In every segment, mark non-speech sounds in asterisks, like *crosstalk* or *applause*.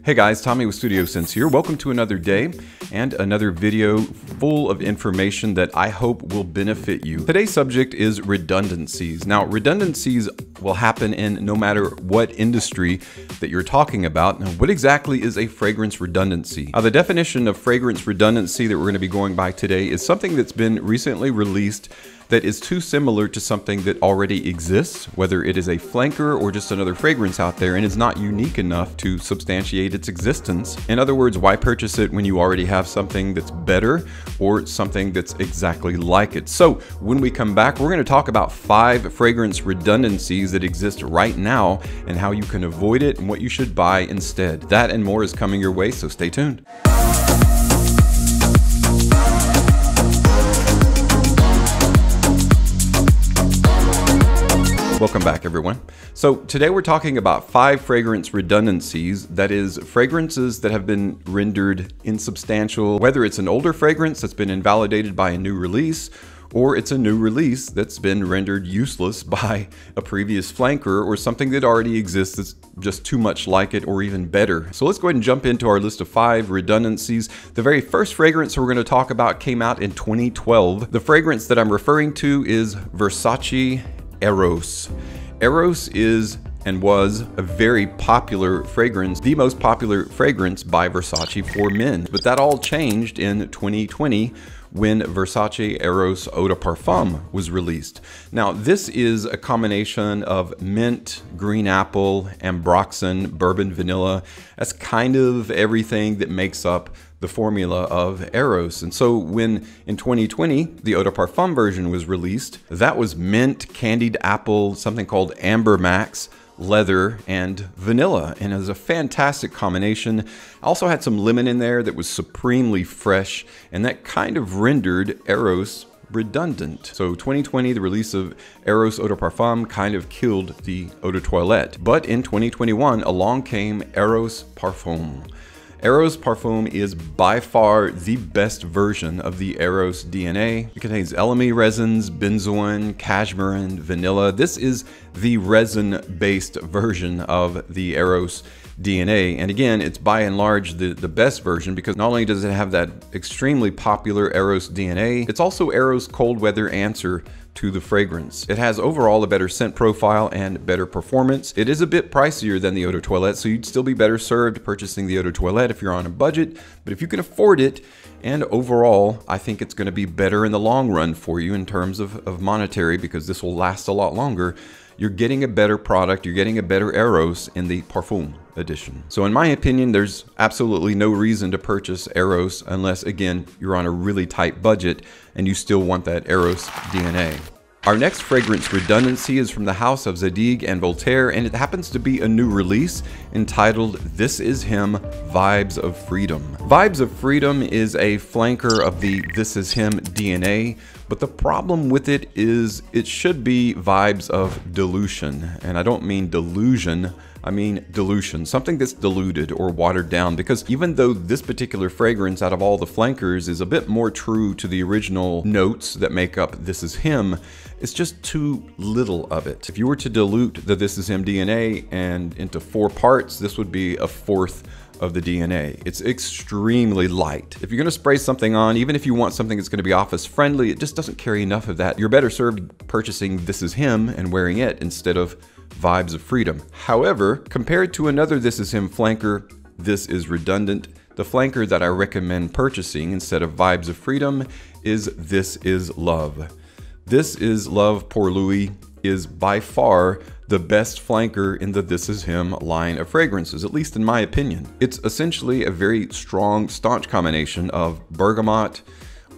Hey guys, Tommy with Studio Scents here. Welcome to another day and another video full of information that I hope will benefit you. Today's subject is redundancies. Now, redundancies will happen in no matter what industry that you're talking about. Now, what exactly is a fragrance redundancy? Now, the definition of fragrance redundancy that we're going to be going by today is something that's been recently released that is too similar to something that already exists, whether it is a flanker or just another fragrance out there, and is not unique enough to substantiate its existence. In other words, why purchase it when you already have something that's better or something that's exactly like it? So, when we come back, we're going to talk about five fragrance redundancies that exist right now and how you can avoid it and what you should buy instead. That and more is coming your way, so stay tuned. Welcome back, everyone. So, today we're talking about five fragrance redundancies that is, fragrances that have been rendered insubstantial, whether it's an older fragrance that's been invalidated by a new release, or it's a new release that's been rendered useless *laughs* by a previous flanker or something that already exists that's just too much like it or even better. So let's go ahead and jump into our list of five redundancies. The very first fragrance we're going to talk about came out in 2012. The fragrance that I'm referring to is Versace Eros. Eros is and was a very popular fragrance, the most popular fragrance by Versace for men. But that all changed in 2020 when Versace Eros Eau de Parfum was released. Now, this is a combination of mint, green apple, ambroxan, bourbon vanilla. That's kind of everything that makes up the formula of Eros. And so when in 2020 the Eau de Parfum version was released, that was mint, candied apple, something called Ambermax, leather, and vanilla. And it was a fantastic combination. also had some lemon in there that was supremely fresh, and that kind of rendered Eros redundant. So 2020, the release of Eros Eau de Parfum kind of killed the Eau de Toilette. But in 2021, along came Eros Parfum. Eros Parfum is by far the best version of the Eros DNA. It contains elemi resins, benzoin, cashmere, and vanilla. This is the resin-based version of the Eros DNA. And again, it's by and large the, the best version because not only does it have that extremely popular Eros DNA, it's also Eros cold weather answer to the fragrance. It has overall a better scent profile and better performance. It is a bit pricier than the Eau de Toilette, so you'd still be better served purchasing the Eau de Toilette if you're on a budget, but if you can afford it, and overall, I think it's gonna be better in the long run for you in terms of, of monetary because this will last a lot longer you're getting a better product, you're getting a better Eros in the Parfum edition. So in my opinion, there's absolutely no reason to purchase Eros unless, again, you're on a really tight budget and you still want that Eros DNA. Our next fragrance redundancy is from the house of Zadig and Voltaire, and it happens to be a new release entitled This Is Him Vibes of Freedom. Vibes of Freedom is a flanker of the This Is Him DNA, but the problem with it is it should be vibes of dilution. And I don't mean delusion, I mean dilution, something that's diluted or watered down because even though this particular fragrance out of all the flankers is a bit more true to the original notes that make up This Is Him, it's just too little of it. If you were to dilute the This Is Him DNA and into four parts, this would be a fourth of the DNA. It's extremely light. If you're gonna spray something on, even if you want something that's gonna be office friendly, it just doesn't carry enough of that. You're better served purchasing This Is Him and wearing it instead of Vibes of Freedom. However, compared to another This Is Him flanker, this is redundant. The flanker that I recommend purchasing instead of Vibes of Freedom is This Is Love. This Is Love Pour Lui is by far the best flanker in the This Is Him line of fragrances, at least in my opinion. It's essentially a very strong, staunch combination of bergamot,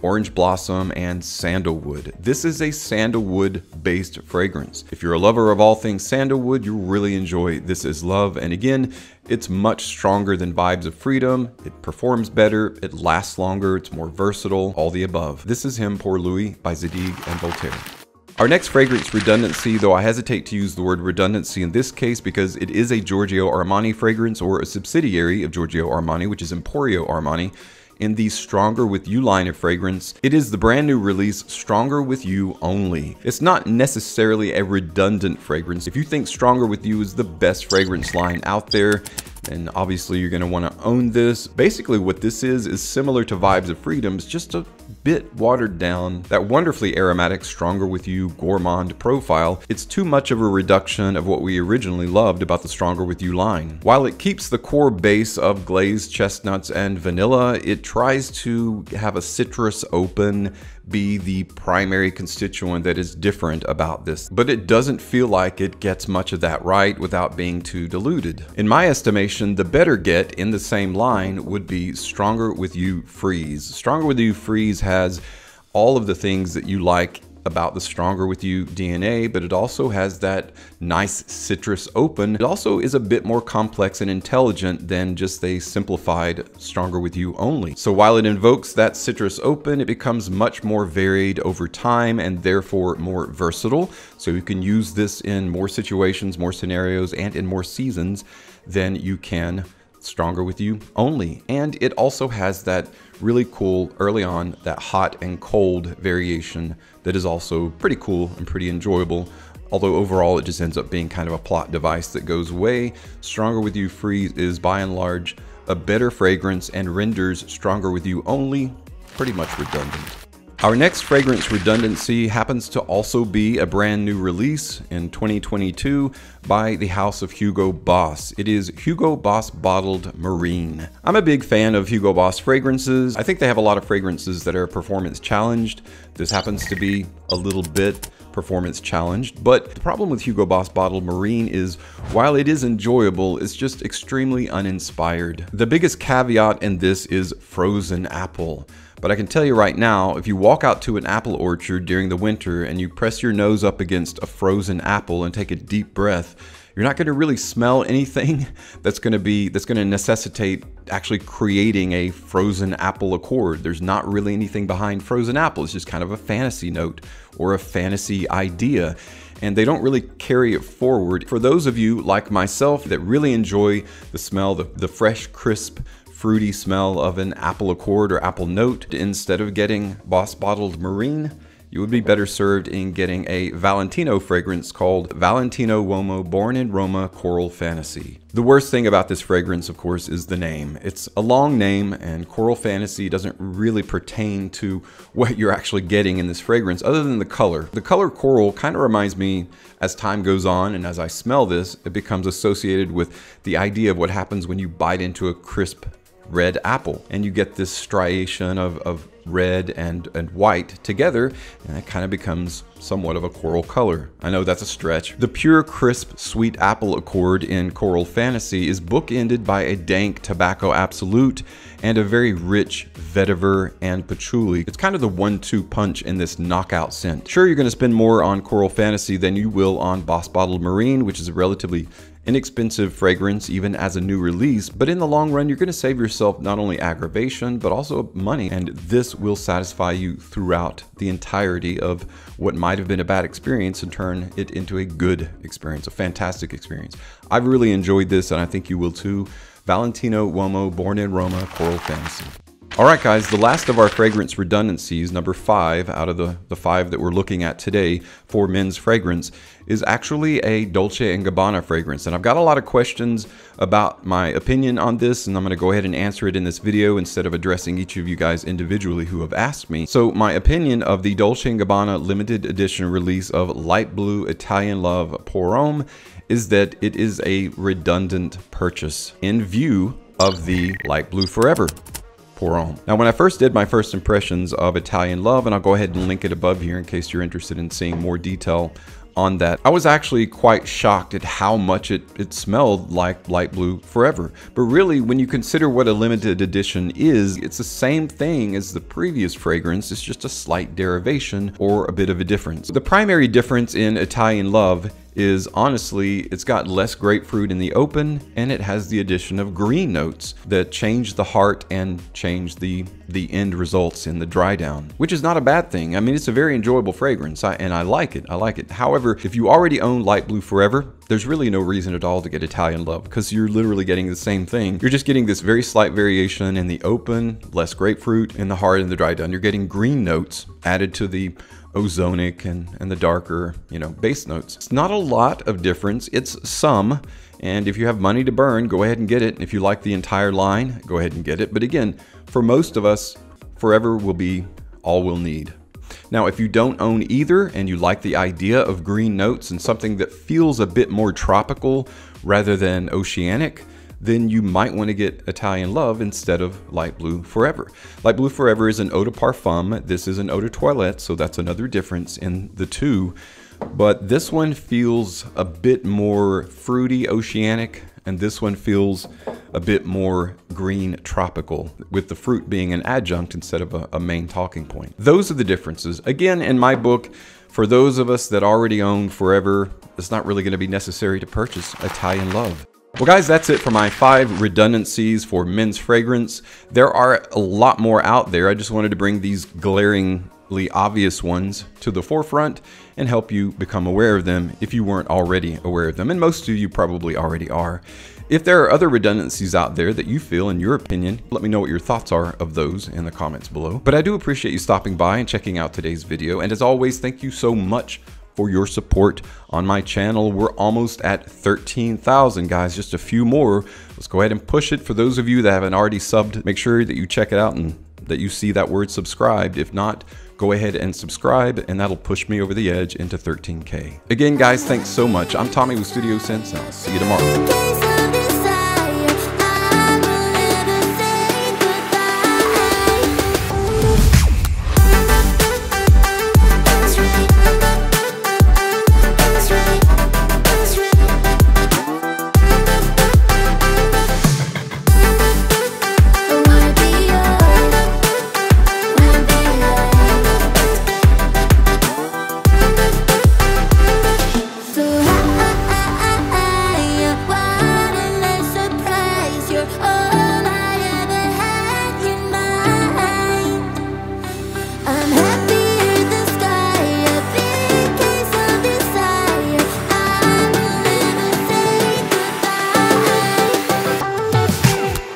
orange blossom, and sandalwood. This is a sandalwood based fragrance. If you're a lover of all things sandalwood, you'll really enjoy This Is Love. And again, it's much stronger than Vibes of Freedom. It performs better, it lasts longer, it's more versatile, all the above. This is Him Pour Lui by Zadig and Voltaire. Our next fragrance redundancy, though I hesitate to use the word redundancy in this case because it is a Giorgio Armani fragrance or a subsidiary of Giorgio Armani, which is Emporio Armani. in the Stronger With You line of fragrance. It is the brand new release, Stronger With You Only. It's not necessarily a redundant fragrance. If you think Stronger With You is the best fragrance line out there, and obviously you're going to want to own this. Basically what this is is similar to Vibes of Freedoms, just a bit watered down. That wonderfully aromatic Stronger With You gourmand profile, it's too much of a reduction of what we originally loved about the Stronger With You line. While it keeps the core base of glazed chestnuts and vanilla, it tries to have a citrus open be the primary constituent that is different about this, but it doesn't feel like it gets much of that right without being too diluted. In my estimation, the better get in the same line would be Stronger With You Freeze. Stronger With You Freeze has all of the things that you like about the Stronger With You DNA, but it also has that nice citrus open. It also is a bit more complex and intelligent than just a simplified Stronger With You only. So while it invokes that citrus open, it becomes much more varied over time and therefore more versatile. So you can use this in more situations, more scenarios, and in more seasons than you can Stronger With You only. And it also has that really cool early on, that hot and cold variation that is also pretty cool and pretty enjoyable. Although overall it just ends up being kind of a plot device that goes away. Stronger With You Freeze is by and large a better fragrance and renders Stronger With You only pretty much redundant. Our next fragrance redundancy happens to also be a brand new release in 2022 by the House of Hugo Boss. It is Hugo Boss Bottled Marine. I'm a big fan of Hugo Boss fragrances. I think they have a lot of fragrances that are performance challenged. This happens to be a little bit performance challenged, but the problem with Hugo Boss Bottled Marine is while it is enjoyable, it's just extremely uninspired. The biggest caveat in this is frozen apple. But I can tell you right now, if you walk out to an apple orchard during the winter and you press your nose up against a frozen apple and take a deep breath, you're not going to really smell anything *laughs* that's going to be that's going to necessitate actually creating a frozen apple accord. There's not really anything behind frozen apple. It's just kind of a fantasy note or a fantasy idea and they don't really carry it forward. For those of you like myself that really enjoy the smell, the, the fresh, crisp fruity smell of an apple accord or apple note instead of getting Boss Bottled Marine, you would be better served in getting a Valentino fragrance called Valentino Uomo Born in Roma Coral Fantasy. The worst thing about this fragrance, of course, is the name. It's a long name, and Coral Fantasy doesn't really pertain to what you're actually getting in this fragrance, other than the color. The color coral kind of reminds me, as time goes on and as I smell this, it becomes associated with the idea of what happens when you bite into a crisp red apple. And you get this striation of, of red and, and white together, and it kind of becomes somewhat of a coral color. I know that's a stretch. The pure, crisp, sweet apple accord in Coral Fantasy is bookended by a dank tobacco absolute and a very rich vetiver and patchouli. It's kind of the one-two punch in this knockout scent. Sure, you're going to spend more on Coral Fantasy than you will on Boss Bottled Marine, which is a relatively inexpensive fragrance even as a new release, but in the long run, you're going to save yourself not only aggravation, but also money. And this will satisfy you throughout the entirety of what might have been a bad experience and turn it into a good experience, a fantastic experience. I've really enjoyed this and I think you will too. Valentino Uomo, Born in Roma, Coral Fantasy. Alright guys, the last of our fragrance redundancies, number five out of the, the five that we're looking at today for men's fragrance, is actually a Dolce & Gabbana fragrance. And I've got a lot of questions about my opinion on this, and I'm going to go ahead and answer it in this video instead of addressing each of you guys individually who have asked me. So my opinion of the Dolce & Gabbana limited edition release of Light Blue Italian Love Pour Homme is that it is a redundant purchase in view of the Light Blue Forever Pour Homme. Now, when I first did my first impressions of Italian Love, and I'll go ahead and link it above here in case you're interested in seeing more detail on that. I was actually quite shocked at how much it, it smelled like Light Blue Forever. But really, when you consider what a limited edition is, it's the same thing as the previous fragrance, it's just a slight derivation or a bit of a difference. The primary difference in Italian Love is honestly, it's got less grapefruit in the open and it has the addition of green notes that change the heart and change the, the end results in the dry down, which is not a bad thing. I mean, it's a very enjoyable fragrance I, and I like it. I like it. However, if you already own Light Blue Forever, there's really no reason at all to get Italian Love because you're literally getting the same thing. You're just getting this very slight variation in the open, less grapefruit, in the hard and the dry down. You're getting green notes added to the ozonic and, and the darker, you know, base notes. It's not a lot of difference. It's some. And if you have money to burn, go ahead and get it. And If you like the entire line, go ahead and get it. But again, for most of us, forever will be all we'll need. Now, if you don't own either and you like the idea of green notes and something that feels a bit more tropical rather than oceanic, then you might want to get Italian Love instead of Light Blue Forever. Light Blue Forever is an eau de parfum. This is an eau de toilette, so that's another difference in the two. But this one feels a bit more fruity, oceanic, and this one feels a bit more green tropical, with the fruit being an adjunct instead of a, a, main talking point. Those are the differences. Again, in my book, for those of us that already own Forever, it's not really going to be necessary to purchase Italian Love. Well guys, that's it for my five redundancies for men's fragrance. There are a lot more out there. I just wanted to bring these glaringly obvious ones to the forefront and help you become aware of them if you weren't already aware of them. And most of you probably already are. If there are other redundancies out there that you feel, in your opinion, let me know what your thoughts are of those in the comments below. But I do appreciate you stopping by and checking out today's video. And as always, thank you so much for your support on my channel. We're almost at 13,000 guys, just a few more. Let's go ahead and push it. For those of you that haven't already subbed, make sure that you check it out and that you see that word subscribed. If not, go ahead and subscribe and that'll push me over the edge into 13K. Again, guys, thanks so much. I'm Tommy with Studio Scents and I'll see you tomorrow.